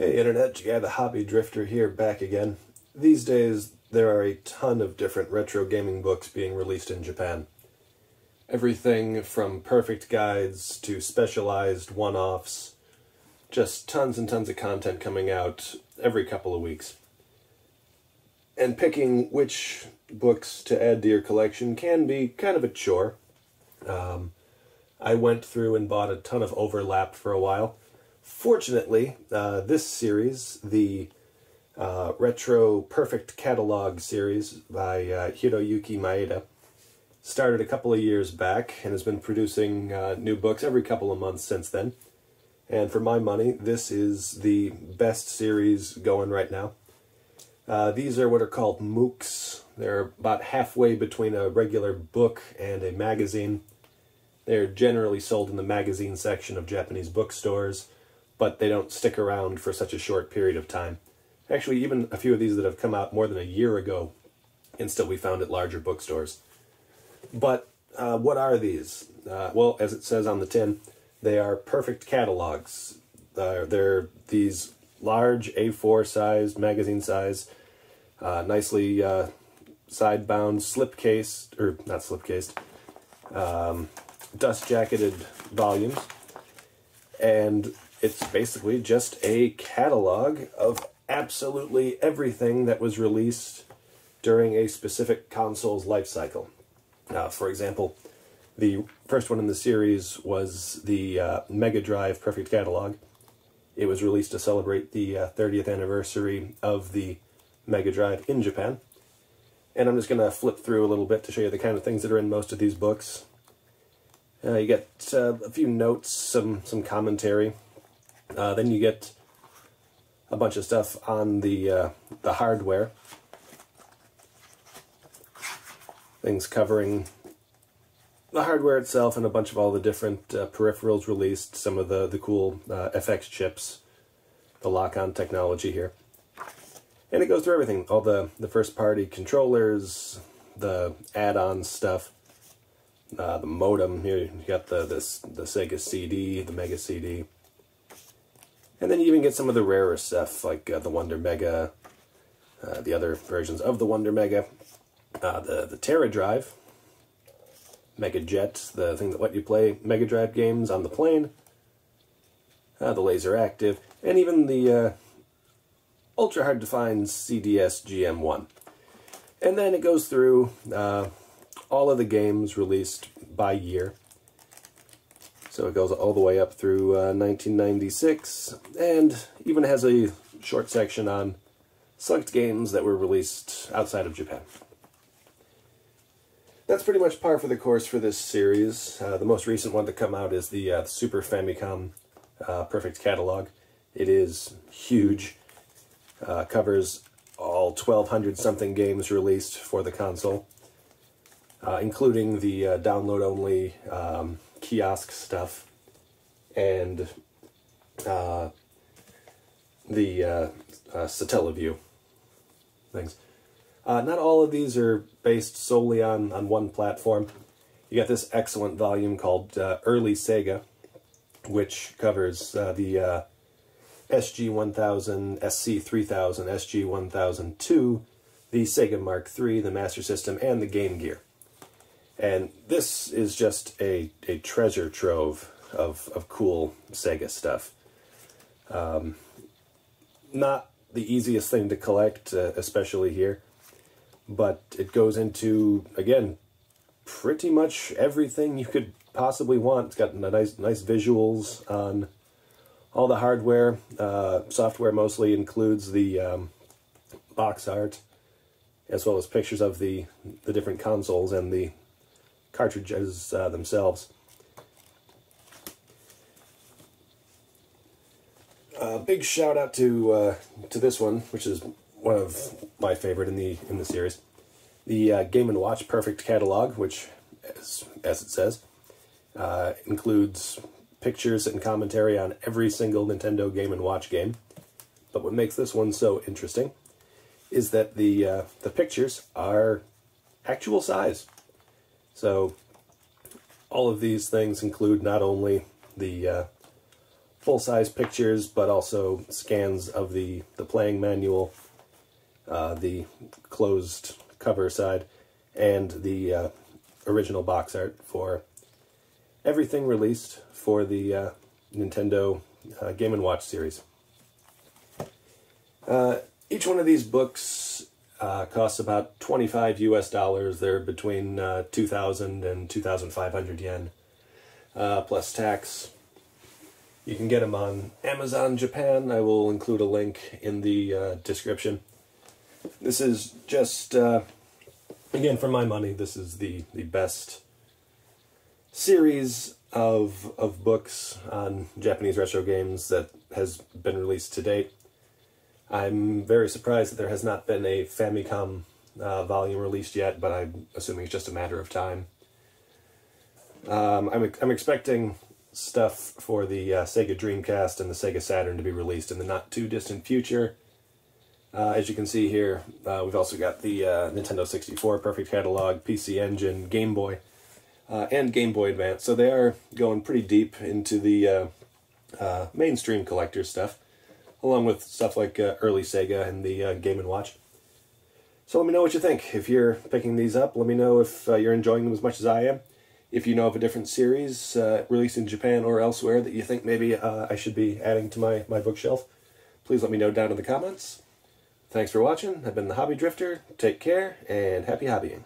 Hey Internet, got the Hobby Drifter here back again. These days, there are a ton of different retro gaming books being released in Japan. Everything from perfect guides to specialized one-offs. Just tons and tons of content coming out every couple of weeks. And picking which books to add to your collection can be kind of a chore. Um, I went through and bought a ton of overlap for a while Fortunately, uh, this series, the uh, Retro Perfect Catalog series by uh, Hiroyuki Maeda, started a couple of years back and has been producing uh, new books every couple of months since then. And for my money, this is the best series going right now. Uh, these are what are called MOOKs. They're about halfway between a regular book and a magazine. They're generally sold in the magazine section of Japanese bookstores but they don't stick around for such a short period of time. Actually, even a few of these that have come out more than a year ago and still be found at larger bookstores. But uh, what are these? Uh, well, as it says on the tin, they are perfect catalogs. Uh, they're these large A4 sized, magazine size, uh, nicely uh, side bound, slip cased, or not slip cased, um, dust jacketed volumes. And it's basically just a catalog of absolutely everything that was released during a specific console's life cycle. Uh, for example, the first one in the series was the uh, Mega Drive Perfect Catalog. It was released to celebrate the uh, 30th anniversary of the Mega Drive in Japan. And I'm just going to flip through a little bit to show you the kind of things that are in most of these books. Uh, you get uh, a few notes, some some commentary, uh, then you get a bunch of stuff on the uh, the hardware. Things covering the hardware itself and a bunch of all the different uh, peripherals released, some of the, the cool uh, FX chips, the lock-on technology here. And it goes through everything, all the, the first-party controllers, the add-on stuff, uh, the modem here, you got the, this, the Sega CD, the Mega CD, and then you even get some of the rarer stuff, like uh, the Wonder Mega, uh, the other versions of the Wonder Mega, uh, the, the Terra Drive, Mega Jet, the thing that let you play Mega Drive games on the plane, uh, the Laser Active, and even the uh, ultra hard to find CDS GM1. And then it goes through uh, all of the games released by year so it goes all the way up through uh, 1996, and even has a short section on select games that were released outside of Japan. That's pretty much par for the course for this series. Uh, the most recent one to come out is the uh, Super Famicom uh, Perfect Catalog. It is huge. Uh, covers all 1,200 something games released for the console, uh, including the download only um, kiosk stuff and uh, the uh, uh, Satellaview things. Uh, not all of these are based solely on, on one platform. You got this excellent volume called uh, Early Sega, which covers uh, the uh, SG-1000, SC-3000, SG-1002, the Sega Mark III, the Master System, and the Game Gear. And this is just a, a treasure trove of, of cool Sega stuff. Um, not the easiest thing to collect, uh, especially here, but it goes into, again, pretty much everything you could possibly want. It's got nice, nice visuals on all the hardware. Uh, software mostly includes the um, box art, as well as pictures of the, the different consoles and the cartridges uh, themselves. A uh, big shout out to uh, to this one, which is one of my favorite in the in the series, the uh, Game and Watch Perfect Catalog, which, as as it says, uh, includes pictures and commentary on every single Nintendo Game and Watch game. But what makes this one so interesting is that the uh, the pictures are actual size. So all of these things include not only the uh, full-size pictures, but also scans of the, the playing manual, uh, the closed cover side, and the uh, original box art for everything released for the uh, Nintendo uh, Game & Watch series. Uh, each one of these books uh, costs about 25 US dollars. They're between uh, 2,000 and 2,500 yen, uh, plus tax. You can get them on Amazon Japan. I will include a link in the uh, description. This is just, uh, again, for my money, this is the, the best series of, of books on Japanese retro games that has been released to date. I'm very surprised that there has not been a Famicom uh, volume released yet, but I'm assuming it's just a matter of time. Um, I'm, I'm expecting stuff for the uh, Sega Dreamcast and the Sega Saturn to be released in the not too distant future. Uh, as you can see here, uh, we've also got the uh, Nintendo 64 Perfect Catalog, PC Engine, Game Boy, uh, and Game Boy Advance. So they are going pretty deep into the mainstream collector stuff along with stuff like uh, early Sega and the uh, Game & Watch. So let me know what you think. If you're picking these up, let me know if uh, you're enjoying them as much as I am. If you know of a different series uh, released in Japan or elsewhere that you think maybe uh, I should be adding to my, my bookshelf, please let me know down in the comments. Thanks for watching. I've been the Hobby Drifter. Take care, and happy hobbying.